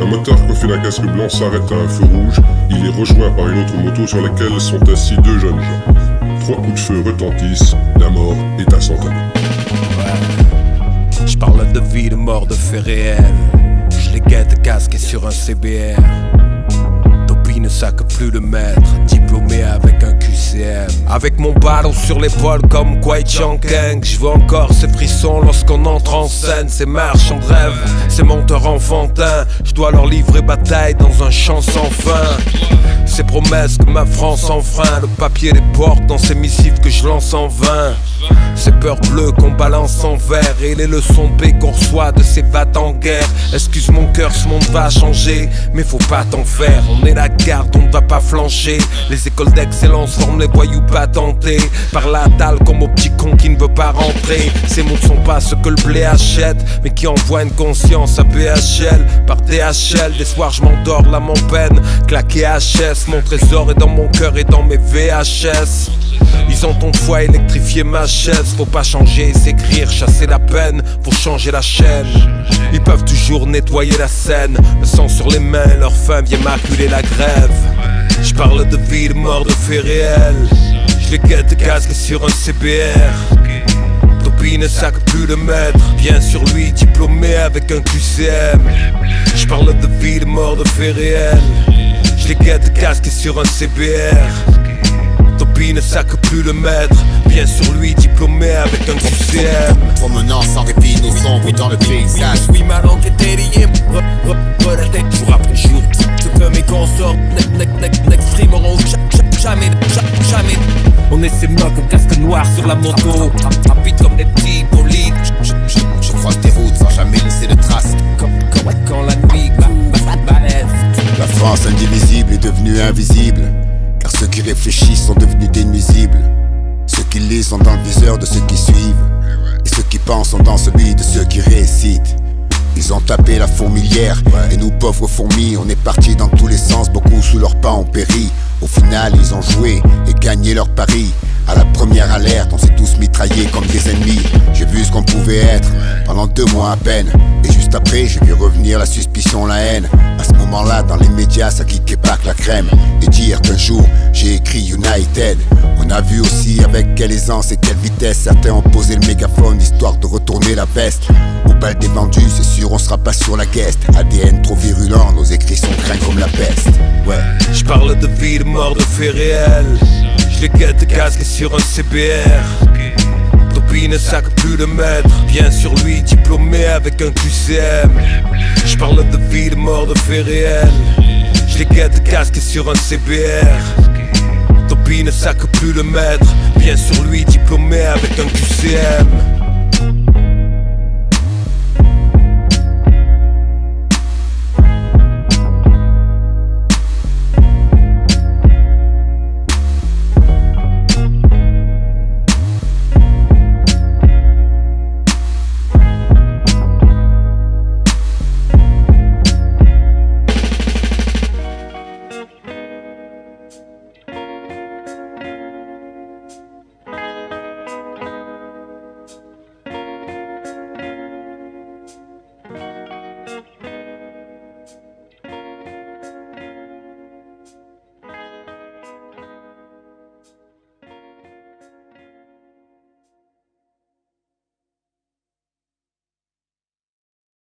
Un motard coiffé d'un casque blanc s'arrête à un feu rouge. Il est rejoint par une autre moto sur laquelle sont assis deux jeunes gens. Trois coups de feu retentissent, la mort est instantanée. Je parle de vie, de mort, de faits réels. Je les guette casqués sur un CBR. Topi ne sac plus de maître, diplômé avec un QCM. Avec mon ballon sur l'épaule comme Kwai Kang Je veux encore ces frissons lorsqu'on entre en scène. Ces marchands de rêve, ces monteurs enfantins. Je dois leur livrer bataille dans un champ sans fin. Ces promesses que ma France enfreint, le papier des portes dans ces missives que je lance en vain. Ces peurs bleues qu'on balance en verre et les leçons paix qu'on reçoit de ces battes en guerre. Excuse mon cœur, ce monde va changer, mais faut pas t'en faire. On est la garde, on ne va pas flancher. Les écoles d'excellence forment les voyous patentés par la dalle comme au petit con qui ne veut pas rentrer. Ces ne sont pas ce que le blé achète, mais qui envoient une conscience à BHL par DHL. Des soirs je m'endors, là mon peine, claqué HS. Mon trésor est dans mon cœur et dans mes VHS. Ils ont ton foie électrifié ma chaise. Faut pas changer, s'écrire, chasser la peine. Faut changer la chaîne. Ils peuvent toujours nettoyer la scène. Le sang sur les mains, leur faim vient maculer la grève. Je parle de vie, de mort, de faits réels. Je les guette casque sur un CBR Topi ne sac plus de maître. Bien sur lui, diplômé avec un QCM Je parle de vie, de mort, de faits réels. Je les guette casque sur un CBR Sac plus le maître. Bien sur lui, diplômé avec un QCM Promenant sans répit nos sombres dans le paysage Oui, ma langue est terrienne. Jour après jour. Ce que mes consorts n'exprimeront jamais, jamais. On est ces mecs au casque noir sur la moto. Rapide comme des petits bolides. Je croise tes routes sans jamais laisser de traces sont dans le viseur de ceux qui suivent Et ceux qui pensent sont dans celui de ceux qui récitent ils ont tapé la fourmilière Et nous pauvres fourmis on est partis dans tous les sens Beaucoup sous leurs pas ont péri Au final ils ont joué et gagné leur pari à la première alerte, on s'est tous mitraillés comme des ennemis. J'ai vu ce qu'on pouvait être pendant deux mois à peine. Et juste après, j'ai vu revenir la suspicion, la haine. À ce moment-là, dans les médias, ça quittait pas la crème. Et dire qu'un jour, j'ai écrit United. On a vu aussi avec quelle aisance et quelle vitesse certains ont posé le mégaphone histoire de retourner la veste. Au bal des vendus, c'est sûr, on sera pas sur la guest. ADN trop virulent, nos écrits sont craints comme la peste. Ouais, je parle de vie, de mort, de faits réels. Je les guette casque sur un CBR Topi ne sac plus de maître Bien sur lui, diplômé avec un QCM Je parle de vie, de mort, de faits réels Je les guette casque sur un CBR Topi ne sac plus de maître. Bien sur lui, diplômé avec un QCM